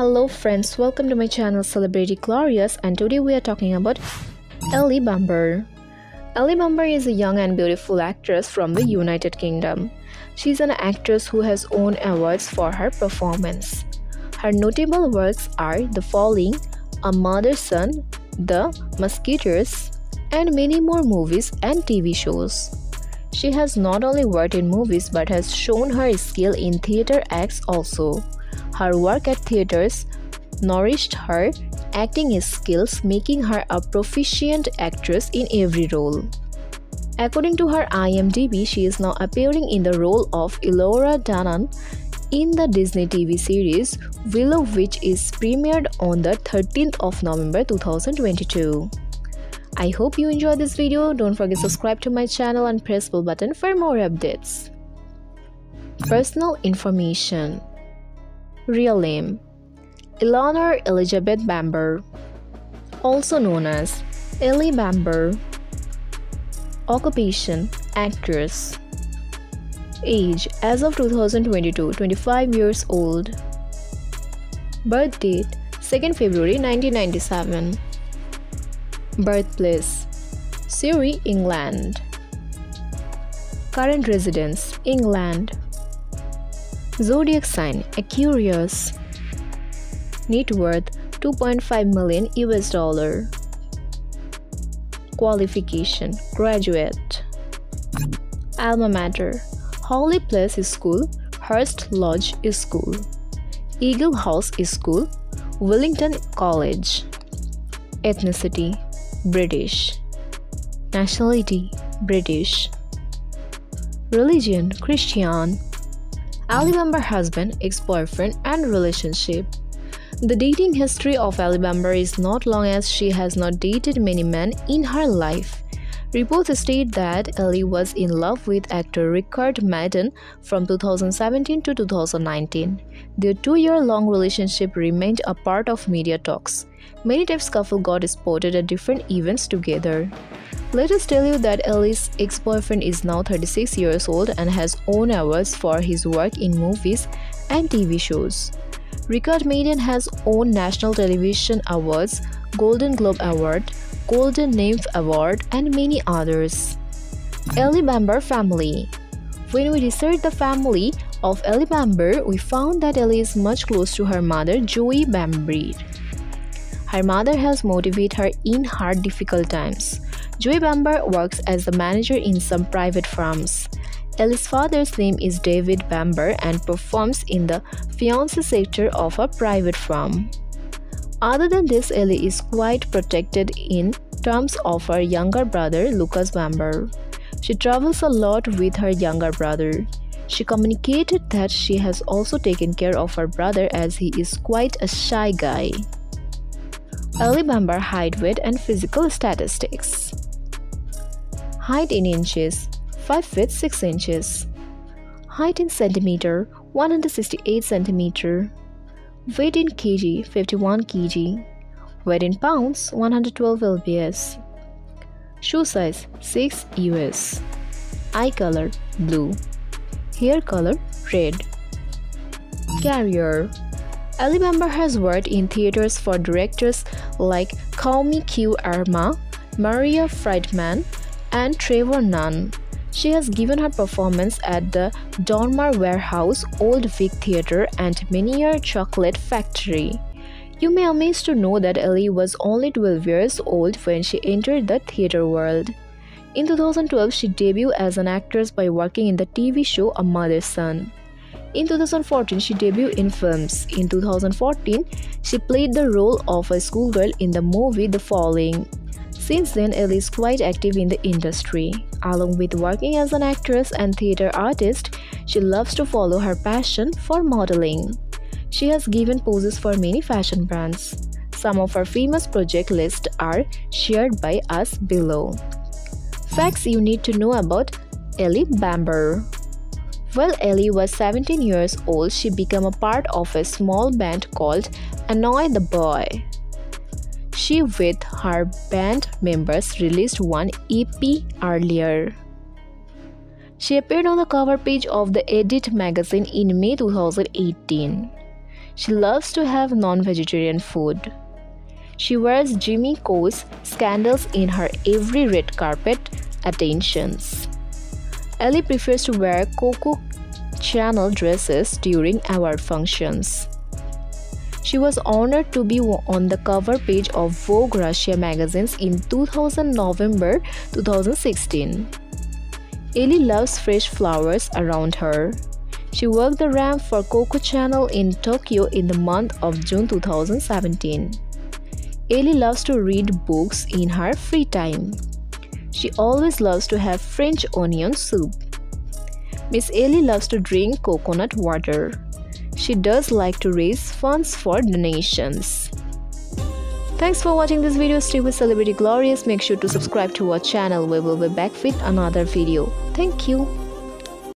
Hello friends, welcome to my channel Celebrity Glorious and today we are talking about Ellie Bamber. Ellie Bamber is a young and beautiful actress from the United Kingdom. she's an actress who has won awards for her performance. Her notable works are The Falling, A Mother's Son, The Musketeers, and many more movies and TV shows. She has not only worked in movies but has shown her skill in theater acts also. Her work at theaters nourished her acting skills, making her a proficient actress in every role. According to her IMDb, she is now appearing in the role of Elora Danan in the Disney TV series Willow which is premiered on the 13th of November 2022. I hope you enjoyed this video. Don't forget to subscribe to my channel and press the bell button for more updates. Personal information Real name Eleanor Elizabeth Bamber, also known as Ellie Bamber. Occupation Actress. Age as of 2022 25 years old. Birth date 2nd February 1997. Birthplace Surrey, England. Current residence England. Zodiac sign Aquarius. Net worth 2.5 million US dollar. Qualification Graduate. Alma Mater Hawley Place School, Hurst Lodge School, Eagle House School, Wellington College. Ethnicity British. Nationality British. Religion Christian. Ellie Bamber husband, ex-boyfriend and relationship. The dating history of Ellie Bamber is not long as she has not dated many men in her life. Reports state that Ellie was in love with actor Richard Madden from 2017 to 2019. Their two-year-long relationship remained a part of media talks. Many times couple got spotted at different events together. Let us tell you that Ellie's ex-boyfriend is now 36 years old and has won awards for his work in movies and TV shows. Richard Madden has won National Television Awards, Golden Globe Award, Golden Nymph Award, and many others. Ellie Bamber Family When we researched the family of Ellie Bamber, we found that Ellie is much close to her mother, Joey Bamber. Her mother has motivated her in hard difficult times. Joey Bamber works as the manager in some private firms. Ellie's father's name is David Bamber and performs in the fiance sector of a private firm. Other than this, Ellie is quite protected in terms of her younger brother Lucas Bamber. She travels a lot with her younger brother. She communicated that she has also taken care of her brother as he is quite a shy guy. Ellie Bamber height, weight, and physical statistics. Height in inches 5 feet 6 inches. Height in centimeter 168 centimeter. Weight in kg 51 kg. Weight in pounds 112 lbs. Shoe size 6 US. Eye color blue. Hair color red. Career Ellie Bamber has worked in theaters for directors like Kwame Kwei-Armah, Maria Friedman, and Trevor Nunn. She has given her performance at the Donmar Warehouse, Old Vic Theatre, and Menier Chocolate Factory. You may amaze to know that Ellie was only 12 years old when she entered the theatre world. In 2012, she debuted as an actress by working in the TV show A Mother's Son. In 2014, she debuted in films. In 2014, she played the role of a schoolgirl in the movie The Falling. Since then, Ellie is quite active in the industry. Along with working as an actress and theater artist, she loves to follow her passion for modeling. She has given poses for many fashion brands. Some of her famous project lists are shared by us below. Facts you need to know about Ellie Bamber. While Ellie was 17 years old, she became a part of a small band called Annoy the Boy she with her band members released one EP earlier. She appeared on the cover page of the Edit magazine in May 2018. She loves to have non vegetarian food. She wears Jimmy Choo's scandals in her every red carpet attentions. Ellie prefers to wear Coco Chanel dresses during award functions. She was honored to be on the cover page of Vogue Russia magazines in 2000 November 2016. Ellie loves fresh flowers around her. She worked the ramp for Coco Chanel in Tokyo in the month of June 2017. Ellie loves to read books in her free time. She always loves to have French onion soup. Miss Ellie loves to drink coconut water. She does like to raise funds for donations. Thanks for watching this video. Stay with Celebrity Glorious. Make sure to subscribe to our channel. We will be back with another video. Thank you.